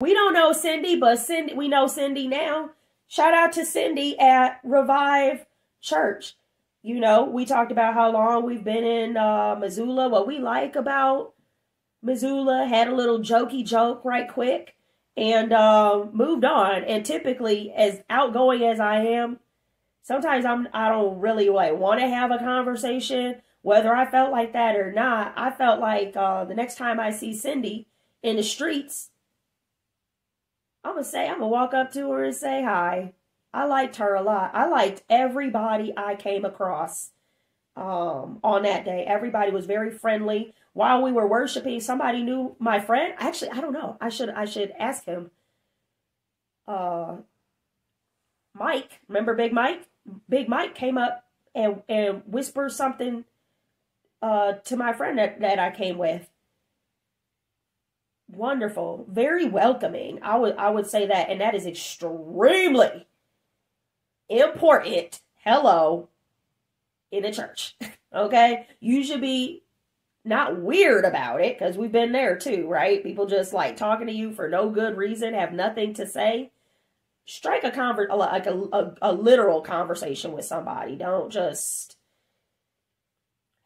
We don't know Cindy, but Cindy, we know Cindy now. Shout out to Cindy at Revive Church. You know, we talked about how long we've been in uh, Missoula, what we like about Missoula, had a little jokey joke right quick, and uh, moved on. And typically, as outgoing as I am, sometimes I'm I don't really like want to have a conversation. Whether I felt like that or not, I felt like uh, the next time I see Cindy in the streets, I'm gonna say I'm gonna walk up to her and say hi. I liked her a lot. I liked everybody I came across um, on that day. Everybody was very friendly. While we were worshiping, somebody knew my friend. Actually, I don't know. I should I should ask him. Uh, Mike, remember Big Mike? Big Mike came up and and whispered something uh, to my friend that, that I came with. Wonderful, very welcoming. I would I would say that, and that is extremely important. Hello, in a church. okay, you should be not weird about it because we've been there too, right? People just like talking to you for no good reason, have nothing to say. Strike a convert like a, a, a literal conversation with somebody. Don't just.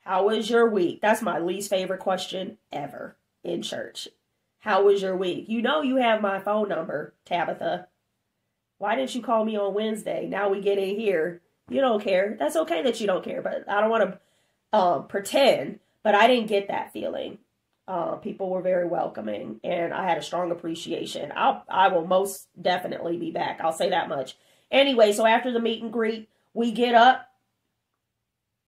How was your week? That's my least favorite question ever in church. How was your week? You know you have my phone number, Tabitha. Why didn't you call me on Wednesday? Now we get in here. You don't care. That's okay that you don't care, but I don't want to um, pretend. But I didn't get that feeling. Uh, people were very welcoming, and I had a strong appreciation. I'll, I will most definitely be back. I'll say that much. Anyway, so after the meet and greet, we get up